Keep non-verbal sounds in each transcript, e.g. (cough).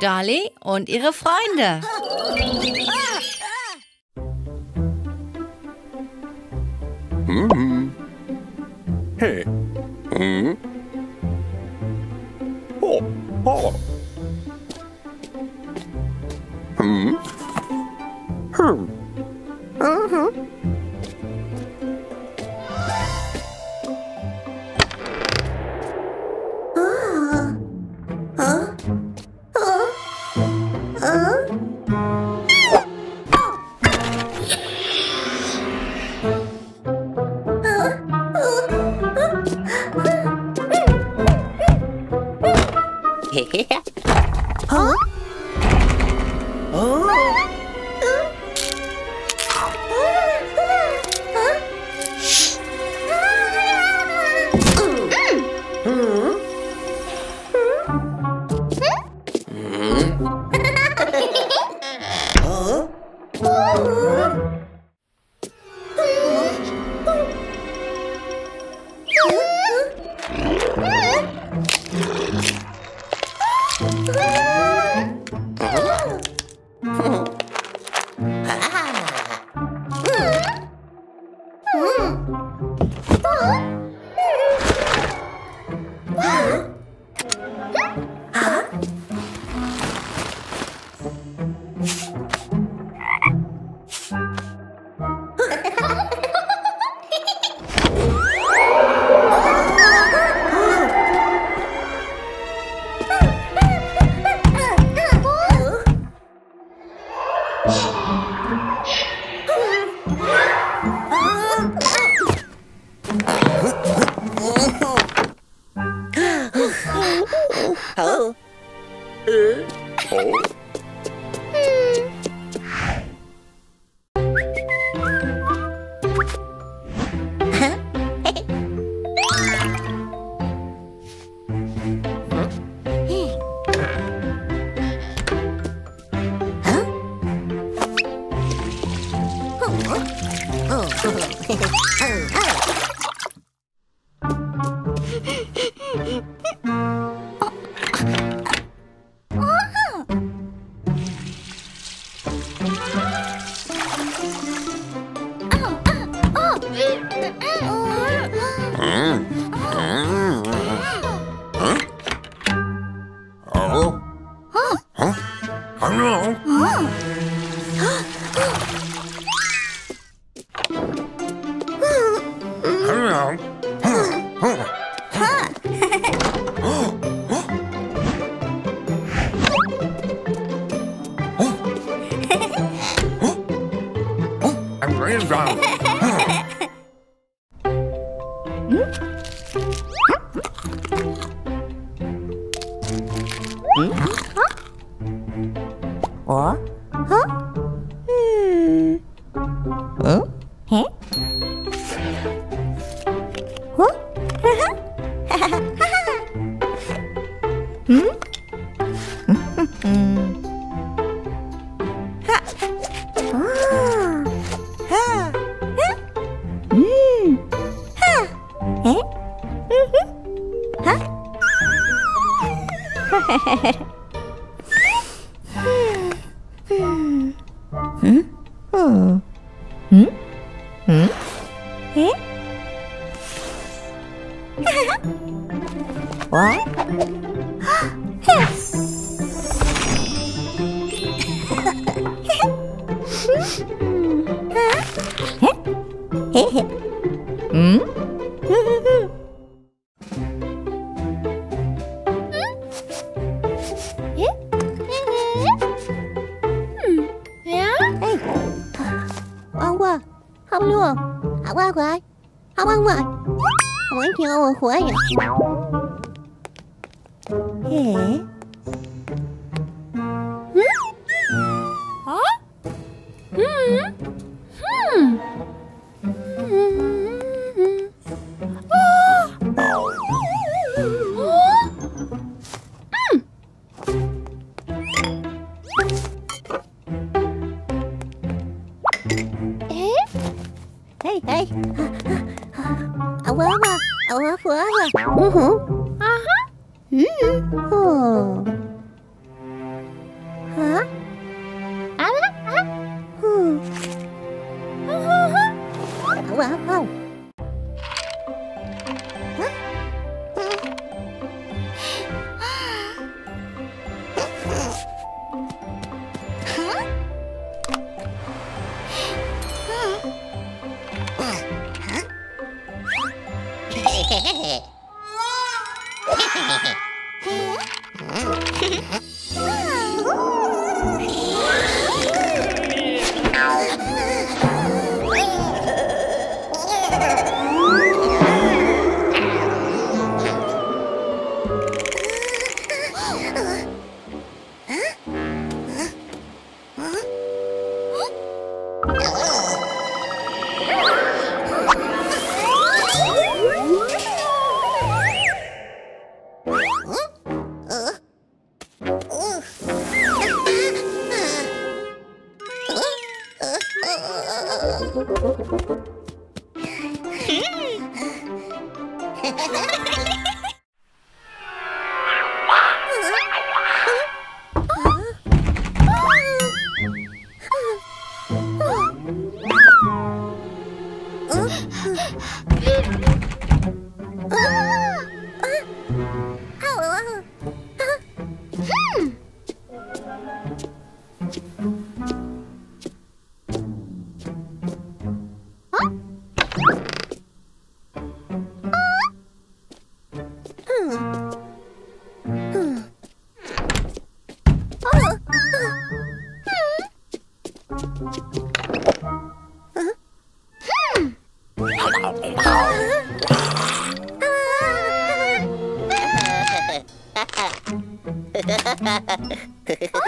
Dolly und ihre Freunde. Mhm. Hey. Mhm. Oh. Oh. Mhm. Hm. Mhm. Huh? うん。inbound. Hmm. Hmm. Ha ha ha.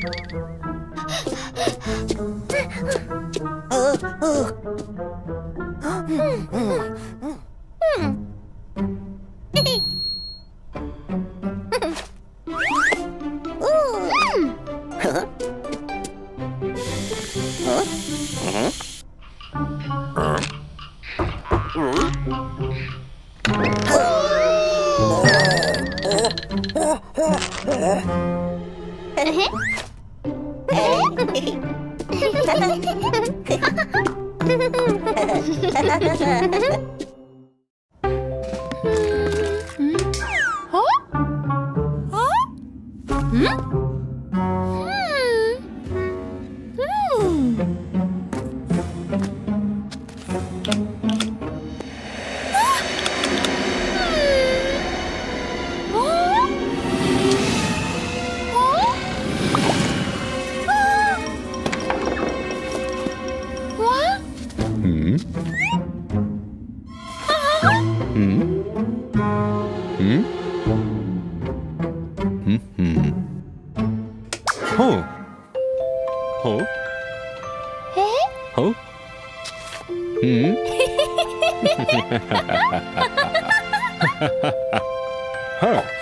Thank you. Huh.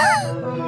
Ah! (laughs)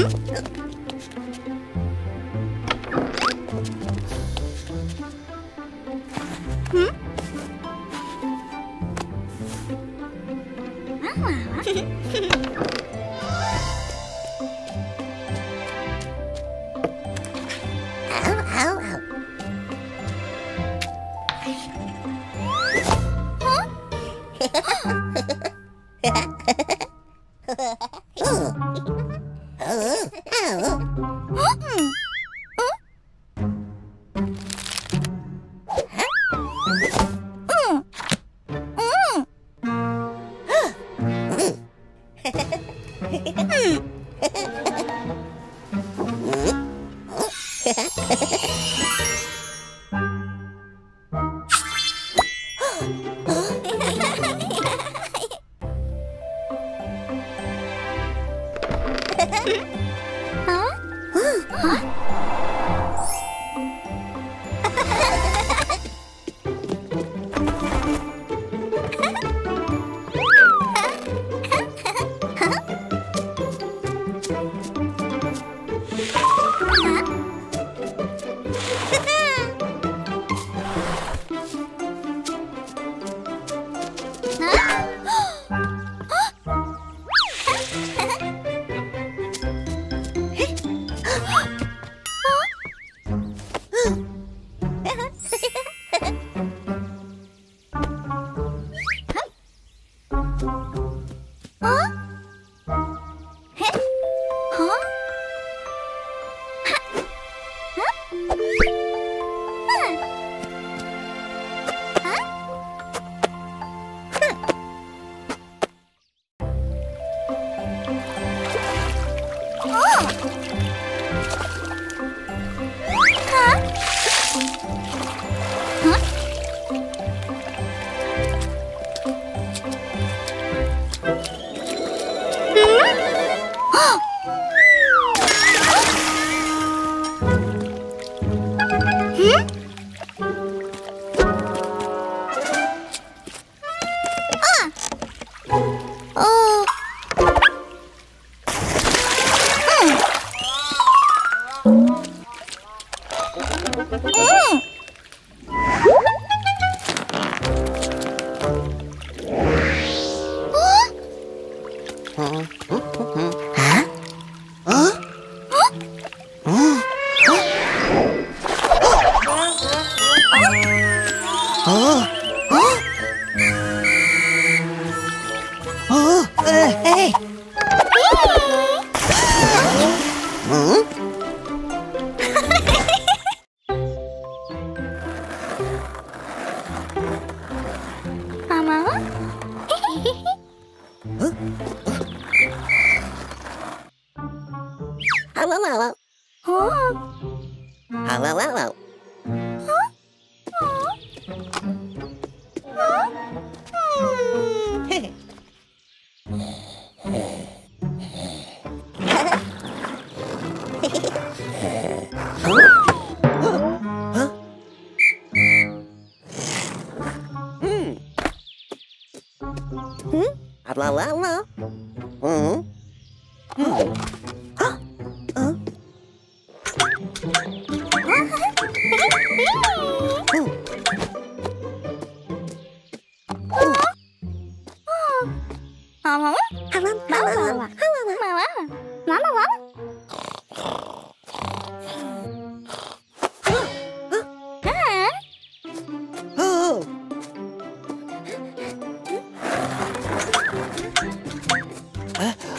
Ha ha ha. Huh? Huh? Huh? Huh?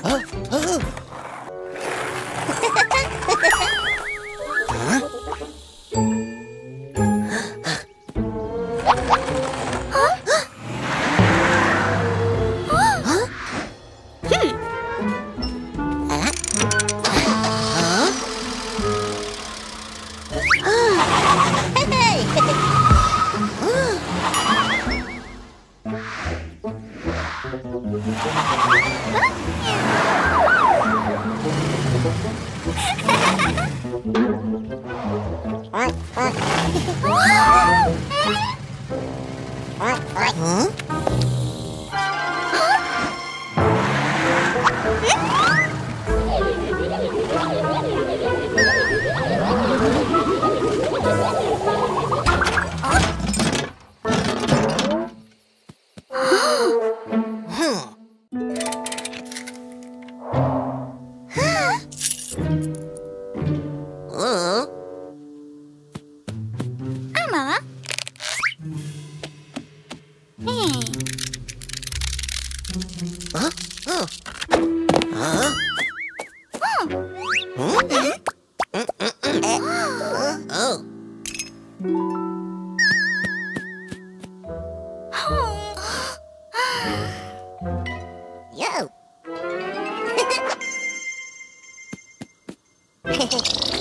嘿 (laughs) 嘿